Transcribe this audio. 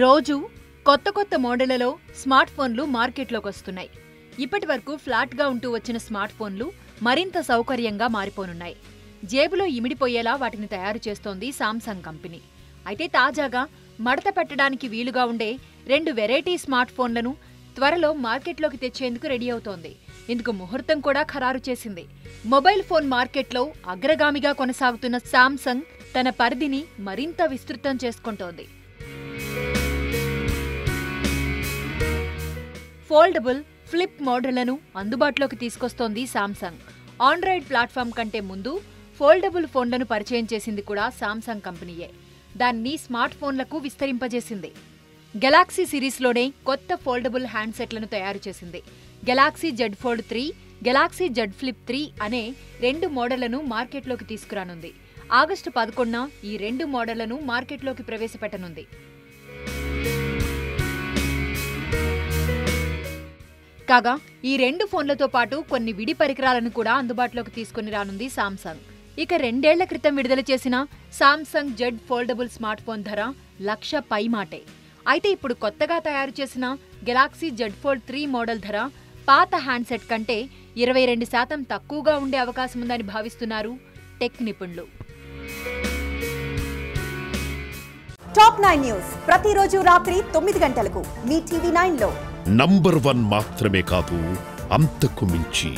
రోజు కొత్త కొత్త మోడళ్ళలో స్మార్ట్ ఫోన్లు మార్కెట్లోకి వస్తున్నాయి. ఇప్పటి వరకు ఫ్లాట్గా ఉంటూ వచ్చిన స్మార్ట్ ఫోన్లు మరింత సౌకర్యంగా మారిపోనున్నాయి. జేబులో ఇమిడిపోయేలా వాటిని తయారు చేస్తోంది సామ్సంగ్ కంపెనీ. అయితే తాజాగా మడత పెట్టడానికి వీలుగా ఉండే రెండు వెరైటీ స్మార్ట్ ఫోన్లను త్వరలో మార్కెట్లోకి తెచ్చేందుకు రెడీ అవుతోంది. ఇందుకు ముహూర్తం కూడా ఖరారు చేసింది. మొబైల్ ఫోన్ మార్కెట్లో అగ్రగామిగా కొనసాగుతున్న సామ్సంగ్ తన పరిధిని మరింత విస్తృతం చేసుకుంటోంది. ఫోల్డబుల్ ఫ్లిప్ మోడళ్ళను అందుబాటులోకి తీసుకొస్తోంది సామ్సంగ్ ఆండ్రాయిడ్ ప్లాట్ఫామ్ కంటే ముందు ఫోల్డబుల్ ఫోన్లను పరిచయం చేసింది కూడా సామ్సంగ్ కంపెనీయే. దాన్ని స్మార్ట్ ఫోన్లకు విస్తరింపజేసింది. గెలాక్సీ సిరీస్లోనే కొత్త ఫోల్డబుల్ హ్యాండ్సెట్లను తయారు చేసింది. Galaxy Z Fold three Galaxy Z Flip three అనే రెండు మోడళ్ళను మార్కెట్లోకి తీసుకురానుంది. ఆగస్టు పదకొండున ఈ రెండు మోడళ్ళను మార్కెట్లోకి ప్రవేశపెట్టనుంది. కాగా ఈ రెండు ఫోన్లతో పాటు కొన్ని విడి పరికరాలను కూడా అందుబాటులోకి తీసుకుని రానుంది సామ్సంగ్. ఇక రెండేళ్ళ క్రితం విడుదల చేసిన Samsung Z foldable smart phone ధర లక్ష పై మాటే అయితే ఇప్పుడు కొత్తగా తయారు చేసిన Galaxy Z Fold three model ధర పాత హ్యాండ్సెట్ కంటే ఇరవై రెండు శాతం తక్కువగా ఉండే అవకాశం ఉందని భావిస్తున్నారు టెక్ నిపుణులు. Top nine news. ప్రతిరోజు రాత్రి తొమ్మిది గంటలకు మీ టీవీ నైన్లో నంబర్ వన్ మాత్రమే కాదు అంతకు మించి.